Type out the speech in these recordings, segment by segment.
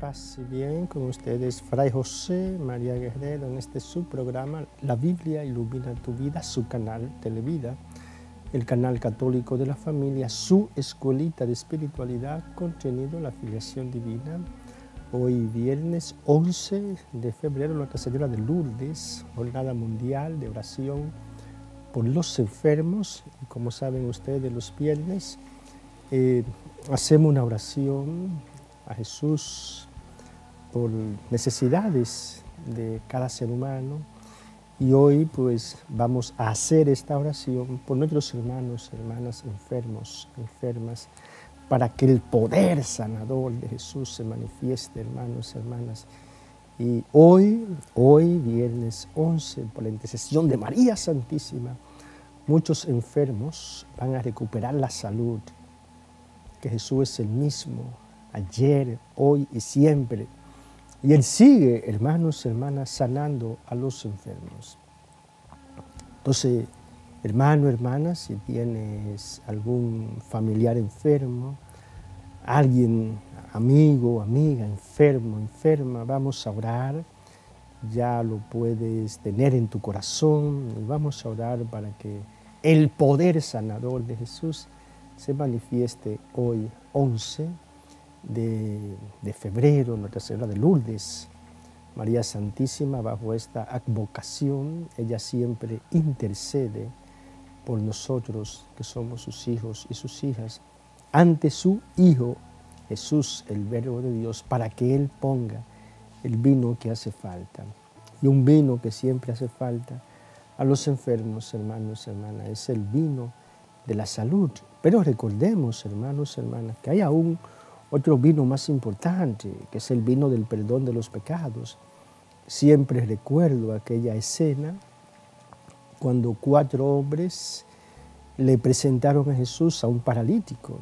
paz y bien con ustedes, Fray José María Guerrero, en este subprograma La Biblia ilumina tu vida, su canal Televida, el canal católico de la familia, su escuelita de espiritualidad, contenido la filiación divina. Hoy viernes 11 de febrero, Nuestra Señora de Lourdes, jornada mundial de oración por los enfermos. Y como saben ustedes, los viernes eh, hacemos una oración a Jesús por necesidades de cada ser humano y hoy pues vamos a hacer esta oración por nuestros hermanos, hermanas enfermos, enfermas, para que el poder sanador de Jesús se manifieste, hermanos, hermanas. Y hoy, hoy, viernes 11, por la intercesión de María Santísima, muchos enfermos van a recuperar la salud, que Jesús es el mismo, ayer, hoy y siempre. Y Él sigue, hermanos, hermanas, sanando a los enfermos. Entonces, hermano, hermana, si tienes algún familiar enfermo, alguien, amigo, amiga, enfermo, enferma, vamos a orar. Ya lo puedes tener en tu corazón y vamos a orar para que el poder sanador de Jesús se manifieste hoy 11 de, febrero, Nuestra Señora de Lourdes. María Santísima, bajo esta advocación, ella siempre intercede por nosotros que somos sus hijos y sus hijas ante su Hijo Jesús, el Verbo de Dios, para que Él ponga el vino que hace falta. Y un vino que siempre hace falta a los enfermos, hermanos, hermanas, es el vino de la salud. Pero recordemos, hermanos, hermanas, que hay aún otro vino más importante, que es el vino del perdón de los pecados. Siempre recuerdo aquella escena cuando cuatro hombres le presentaron a Jesús a un paralítico.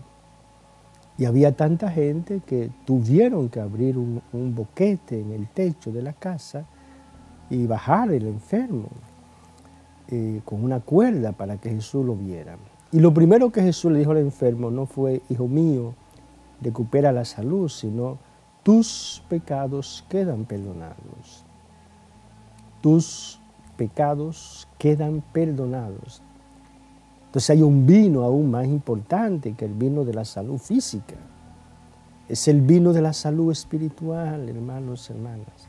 Y había tanta gente que tuvieron que abrir un, boquete en el techo de la casa y bajar el enfermo eh, con una cuerda para que Jesús lo viera. Y lo primero que Jesús le dijo al enfermo no fue, hijo mío, recupera la salud, sino tus pecados quedan perdonados. Tus pecados quedan perdonados. Entonces hay un vino aún más importante que el vino de la salud física. Es el vino de la salud espiritual, hermanos, hermanas.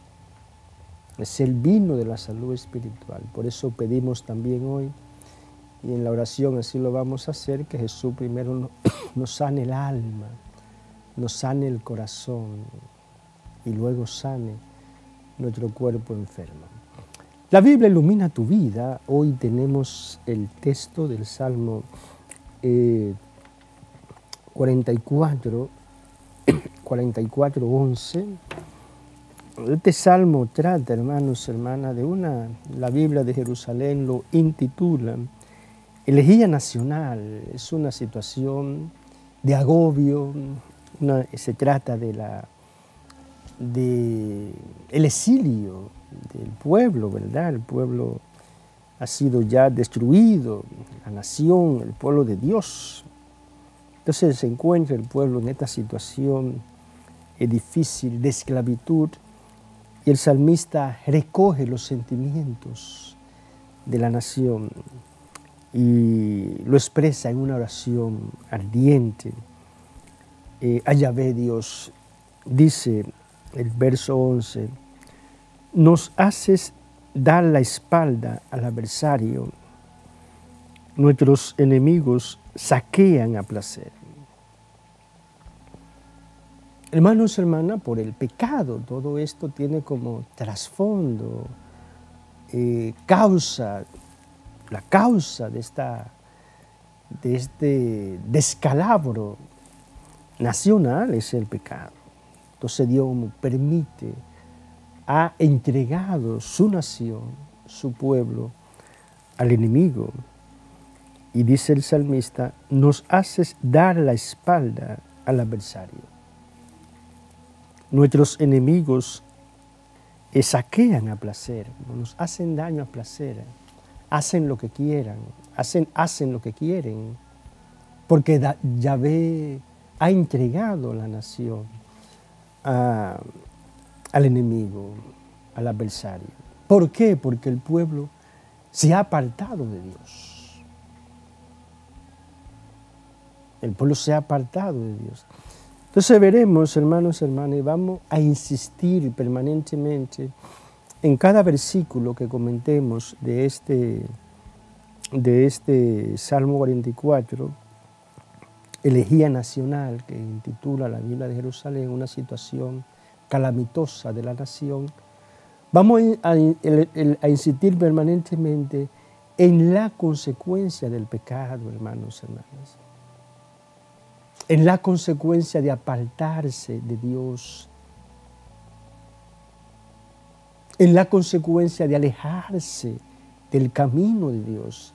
Es el vino de la salud espiritual. Por eso pedimos también hoy, y en la oración así lo vamos a hacer, que Jesús primero nos sane el alma, nos sane el corazón y luego sane nuestro cuerpo enfermo. La Biblia ilumina tu vida. Hoy tenemos el texto del Salmo 44, 44, 11. Este salmo trata, hermanos, hermanas, de una, la Biblia de Jerusalén lo intitula Elegía Nacional. Es una situación de agobio, se trata de la el exilio del pueblo, ¿verdad? El pueblo ha sido ya destruido, la nación, el pueblo de Dios. Entonces se encuentra el pueblo en esta situación difícil de esclavitud y el salmista recoge los sentimientos de la nación y lo expresa en una oración ardiente eh, a Dios, dice el verso 11, nos haces dar la espalda al adversario, nuestros enemigos saquean a placer. Hermanos, hermanas, por el pecado, todo esto tiene como trasfondo, eh, causa, la causa de, esta, de este descalabro nacional es el pecado. Entonces Dios permite, ha entregado su nación, su pueblo, al enemigo. Y dice el salmista, nos haces dar la espalda al adversario. Nuestros enemigos saquean a placer, nos hacen daño a placer, hacen lo que quieran, hacen, hacen lo que quieren, porque Yahvé ha entregado la nación al enemigo, al adversario. ¿Por qué? Porque el pueblo se ha apartado de Dios. El pueblo se ha apartado de Dios. Entonces veremos, hermanos y hermanas, y vamos a insistir permanentemente en cada versículo que comentemos de este, de este Salmo 44, elegía nacional que intitula la Biblia de Jerusalén, una situación calamitosa de la nación, vamos a, a, insistir permanentemente en la consecuencia del pecado, hermanos y hermanas, en la consecuencia de apartarse de Dios, en la consecuencia de alejarse del camino de Dios.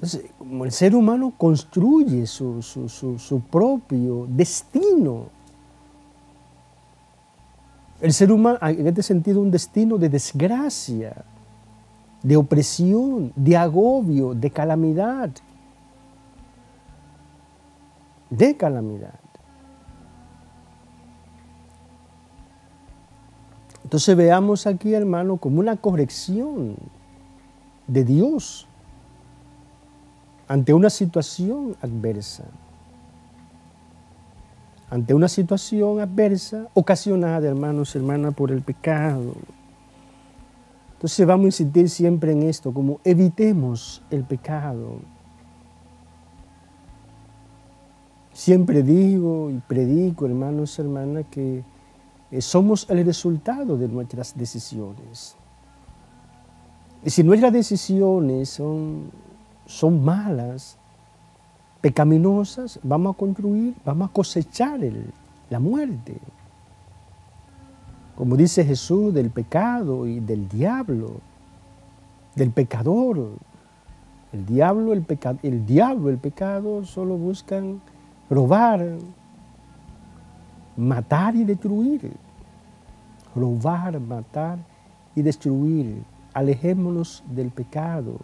Entonces, el ser humano construye su, su, propio destino, el ser humano, en este sentido, un destino de desgracia, de opresión, de agobio, de calamidad, de calamidad. Entonces veamos aquí, hermano, como una corrección de Dios ante una situación adversa. Ante una situación adversa ocasionada, hermanos y hermanas, por el pecado. Entonces vamos a insistir siempre en esto, como evitemos el pecado. Siempre digo y predico, hermanos y hermanas, que eh, somos el resultado de nuestras decisiones. Y si nuestras decisiones son son malas, pecaminosas, vamos a construir, vamos a cosechar la muerte. Como dice Jesús, del pecado y del diablo, del pecador. El diablo, el, el diablo, el pecado solo buscan robar, matar y destruir. Robar, matar y destruir. Alejémonos del pecado.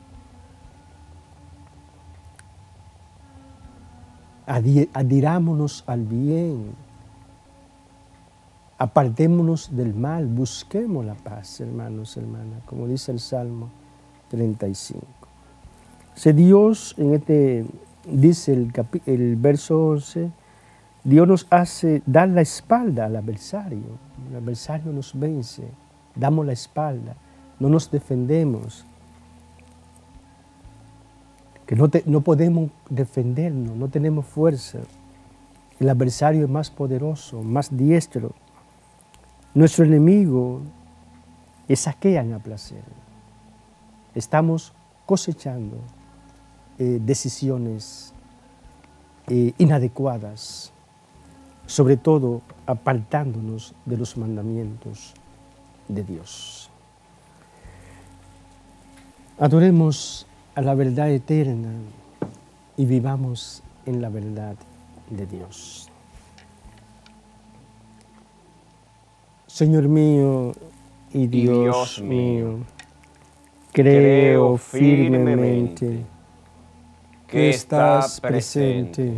Adhirámonos al bien, apartémonos del mal, busquemos la paz, hermanos, hermanas, como dice el Salmo 35. Si Dios, en este, dice el, verso 11, Dios nos hace dar la espalda al adversario, el adversario nos vence, damos la espalda, no nos defendemos, que no, no podemos defendernos, no tenemos fuerza. El adversario es más poderoso, más diestro. Nuestro enemigo es saquean a placer. Estamos cosechando eh, decisiones eh, inadecuadas, sobre todo apartándonos de los mandamientos de Dios. Adoremos a la verdad eterna y vivamos en la verdad de Dios. Señor mío y Dios, mío, creo firmemente que estás presente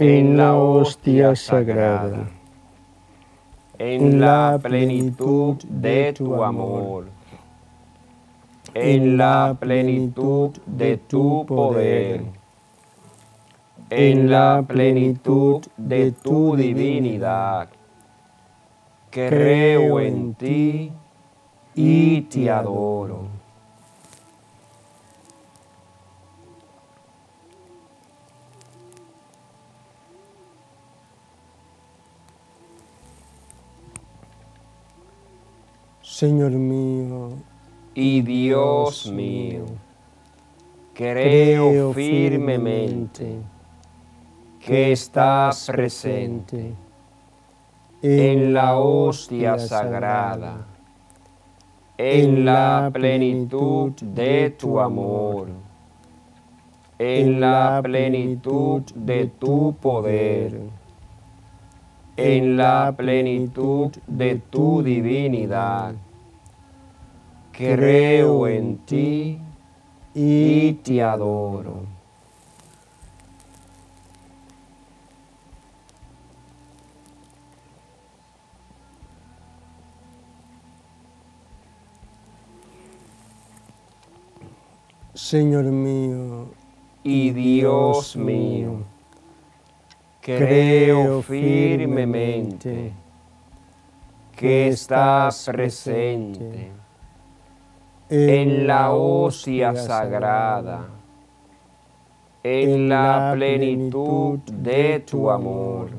en la hostia sagrada, en la plenitud de tu amor en la plenitud de tu poder, en la plenitud de tu divinidad. Creo en ti y te adoro. Señor mío, y Dios mío, creo firmemente que estás presente en la hostia sagrada, en la plenitud de tu amor, en la plenitud de tu poder, en la plenitud de tu divinidad creo en ti y te adoro. Señor mío y Dios mío, creo firmemente que estás presente en la hostia sagrada, en la plenitud de tu amor,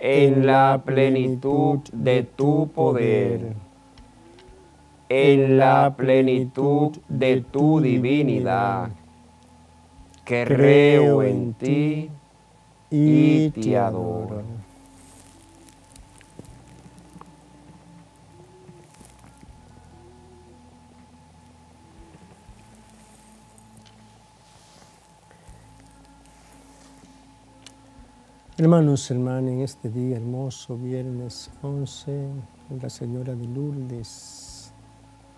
en la plenitud de tu poder en la plenitud de tu divinidad. Creo en ti y te adoro. Hermanos, hermanas, en este día hermoso, viernes 11, la Señora de Lourdes,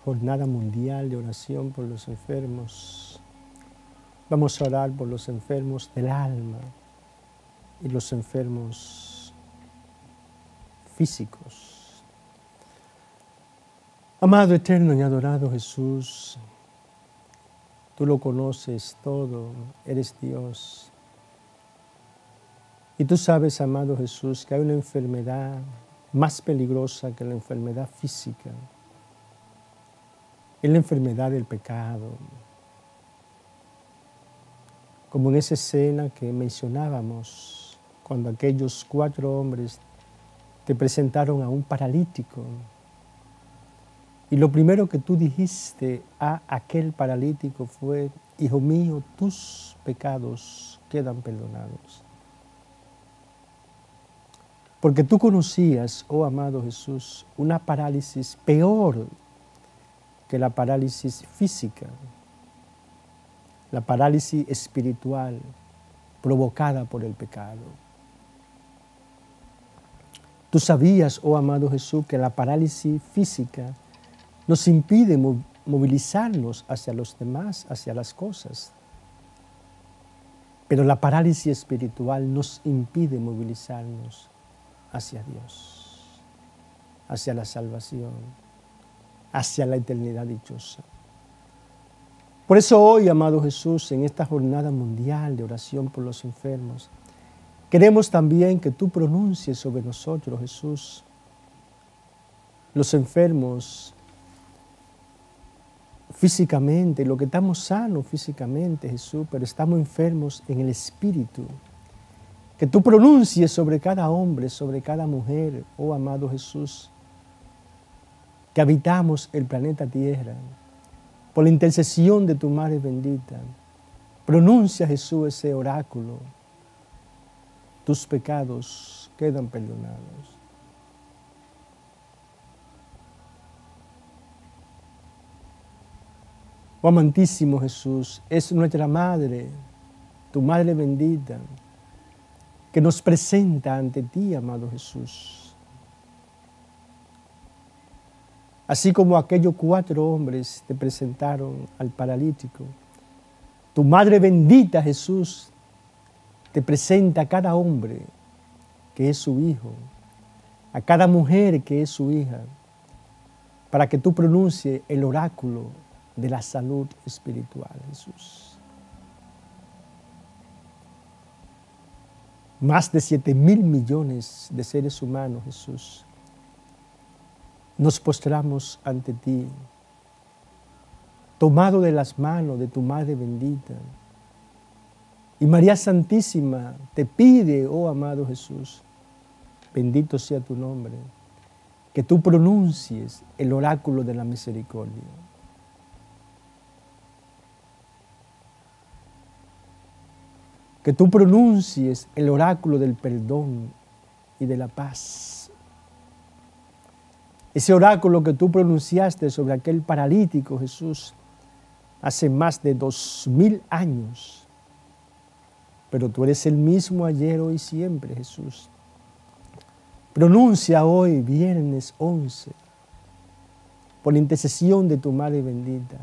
Jornada Mundial de Oración por los Enfermos. Vamos a orar por los enfermos del alma y los enfermos físicos. Amado eterno y adorado Jesús, tú lo conoces todo, eres Dios. Y tú sabes, amado Jesús, que hay una enfermedad más peligrosa que la enfermedad física es la enfermedad del pecado. Como en esa escena que mencionábamos, cuando aquellos cuatro hombres te presentaron a un paralítico. Y lo primero que tú dijiste a aquel paralítico fue, Hijo mío, tus pecados quedan perdonados. Porque tú conocías, oh amado Jesús, una parálisis peor que la parálisis física, la parálisis espiritual provocada por el pecado. Tú sabías, oh amado Jesús, que la parálisis física nos impide movilizarnos hacia los demás, hacia las cosas. Pero la parálisis espiritual nos impide movilizarnos hacia Dios, hacia la salvación hacia la eternidad dichosa. Por eso hoy, amado Jesús, en esta jornada mundial de oración por los enfermos, queremos también que tú pronuncies sobre nosotros, Jesús, los enfermos físicamente, lo que estamos sanos físicamente, Jesús, pero estamos enfermos en el espíritu. Que tú pronuncies sobre cada hombre, sobre cada mujer, oh amado Jesús, que habitamos el planeta Tierra, por la intercesión de tu Madre bendita, pronuncia Jesús ese oráculo. Tus pecados quedan perdonados. Oh amantísimo Jesús, es nuestra Madre, tu Madre bendita, que nos presenta ante ti, amado Jesús Así como aquellos cuatro hombres te presentaron al paralítico, tu Madre bendita Jesús te presenta a cada hombre que es su hijo, a cada mujer que es su hija, para que tú pronuncies el oráculo de la salud espiritual, Jesús. Más de siete mil millones de seres humanos, Jesús, nos postramos ante ti, tomado de las manos de tu Madre bendita. Y María Santísima te pide, oh amado Jesús, bendito sea tu nombre, que tú pronuncies el oráculo de la misericordia. Que tú pronuncies el oráculo del perdón y de la paz. Ese oráculo que tú pronunciaste sobre aquel paralítico, Jesús, hace más de dos mil años. Pero tú eres el mismo ayer, hoy, siempre, Jesús. Pronuncia hoy, viernes 11, por intercesión de tu Madre bendita,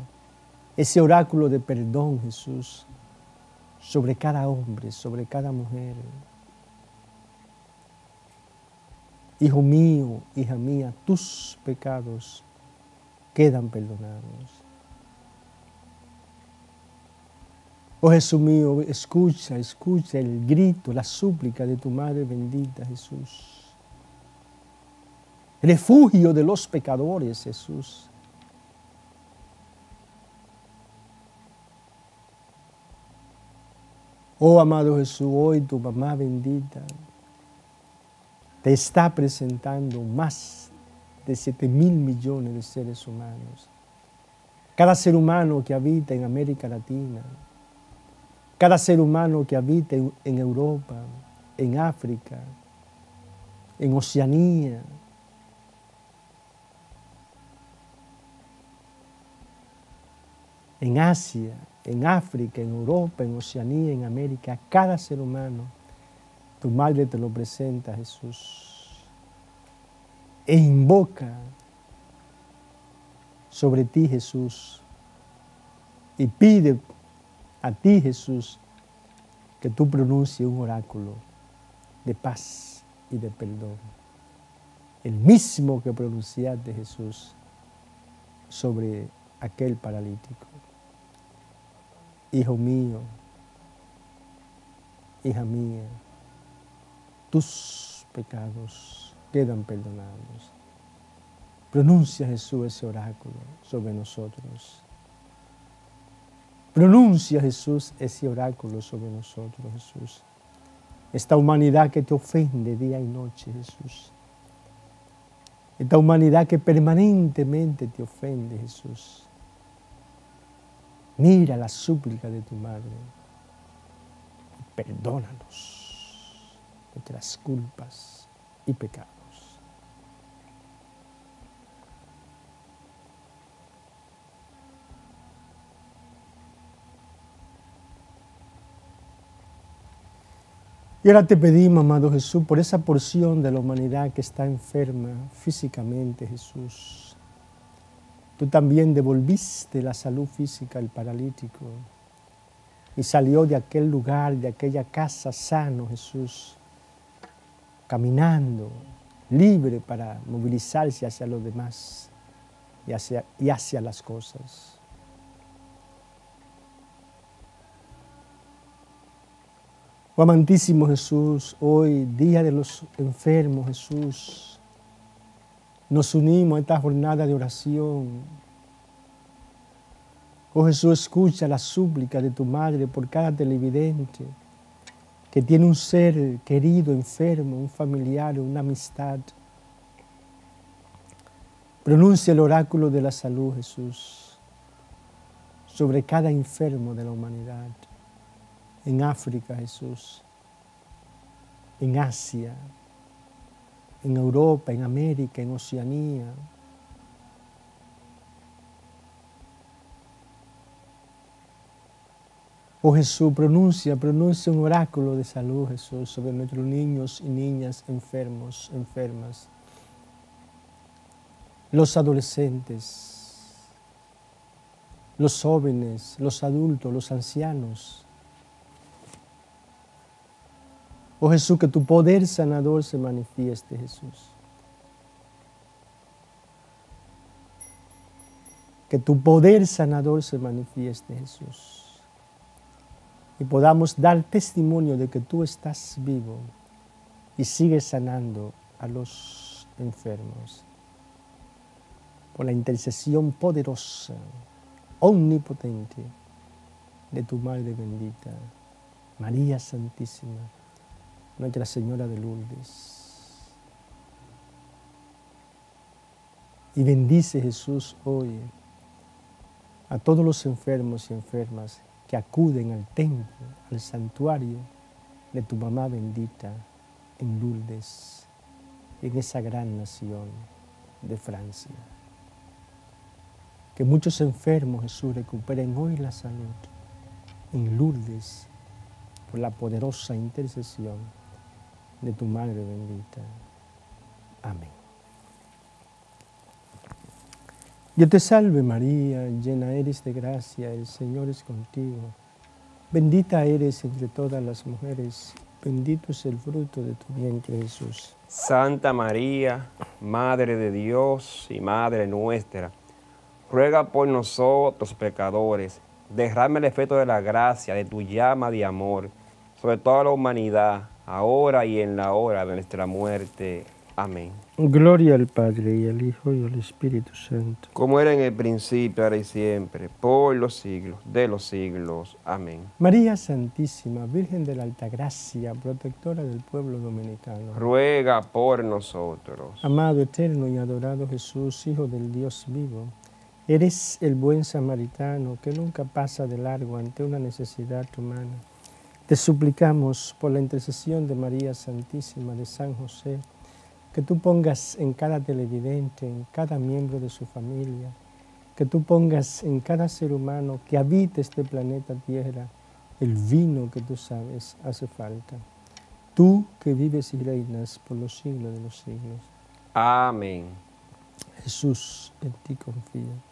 ese oráculo de perdón, Jesús, sobre cada hombre, sobre cada mujer. Hijo mío, hija mía, tus pecados quedan perdonados. Oh Jesús mío, escucha, escucha el grito, la súplica de tu Madre bendita Jesús. Refugio de los pecadores, Jesús. Oh amado Jesús, hoy tu mamá bendita te está presentando más de 7 mil millones de seres humanos. Cada ser humano que habita en América Latina, cada ser humano que habita en, Europa, en África, en Oceanía, en Asia, en África, en Europa, en Oceanía, en América, cada ser humano, tu madre te lo presenta, Jesús, e invoca sobre ti, Jesús, y pide a ti, Jesús, que tú pronuncies un oráculo de paz y de perdón. El mismo que pronunciaste, Jesús, sobre aquel paralítico. Hijo mío, hija mía, tus pecados quedan perdonados. Pronuncia Jesús ese oráculo sobre nosotros. Pronuncia Jesús ese oráculo sobre nosotros, Jesús. Esta humanidad que te ofende día y noche, Jesús. Esta humanidad que permanentemente te ofende, Jesús. Mira la súplica de tu madre. Perdónanos nuestras culpas y pecados. Y ahora te pedimos, amado Jesús, por esa porción de la humanidad que está enferma físicamente, Jesús. Tú también devolviste la salud física al paralítico y salió de aquel lugar, de aquella casa sano, Jesús, caminando, libre para movilizarse hacia los demás y hacia, y hacia las cosas. Oh amantísimo Jesús, hoy, Día de los Enfermos, Jesús, nos unimos a esta jornada de oración. Oh Jesús, escucha la súplica de tu madre por cada televidente que tiene un ser querido, enfermo, un familiar, una amistad. Pronuncia el oráculo de la salud, Jesús, sobre cada enfermo de la humanidad en África, Jesús, en Asia, en Europa, en América, en Oceanía. Oh Jesús, pronuncia, pronuncia un oráculo de salud, Jesús, sobre nuestros niños y niñas enfermos, enfermas, los adolescentes, los jóvenes, los adultos, los ancianos, Oh Jesús, que tu poder sanador se manifieste, Jesús. Que tu poder sanador se manifieste, Jesús. Y podamos dar testimonio de que tú estás vivo y sigues sanando a los enfermos. Por la intercesión poderosa, omnipotente de tu Madre bendita, María Santísima nuestra Señora de Lourdes. Y bendice Jesús hoy a todos los enfermos y enfermas que acuden al templo, al santuario de tu mamá bendita en Lourdes, en esa gran nación de Francia. Que muchos enfermos, Jesús, recuperen hoy la salud en Lourdes por la poderosa intercesión de tu Madre bendita. Amén. Yo te salve María, llena eres de gracia, el Señor es contigo. Bendita eres entre todas las mujeres, bendito es el fruto de tu vientre Jesús. Santa María, Madre de Dios y Madre nuestra, ruega por nosotros pecadores, derrame el efecto de la gracia, de tu llama de amor, sobre toda la humanidad, ahora y en la hora de nuestra muerte. Amén. Gloria al Padre y al Hijo y al Espíritu Santo. Como era en el principio, ahora y siempre, por los siglos de los siglos. Amén. María Santísima, Virgen de la Alta Gracia, protectora del pueblo dominicano. Ruega por nosotros. Amado, eterno y adorado Jesús, Hijo del Dios vivo, eres el buen samaritano que nunca pasa de largo ante una necesidad humana. Te suplicamos por la intercesión de María Santísima, de San José, que tú pongas en cada televidente, en cada miembro de su familia, que tú pongas en cada ser humano que habite este planeta Tierra el vino que tú sabes hace falta. Tú que vives y reinas por los siglos de los siglos. Amén. Jesús, en ti confío.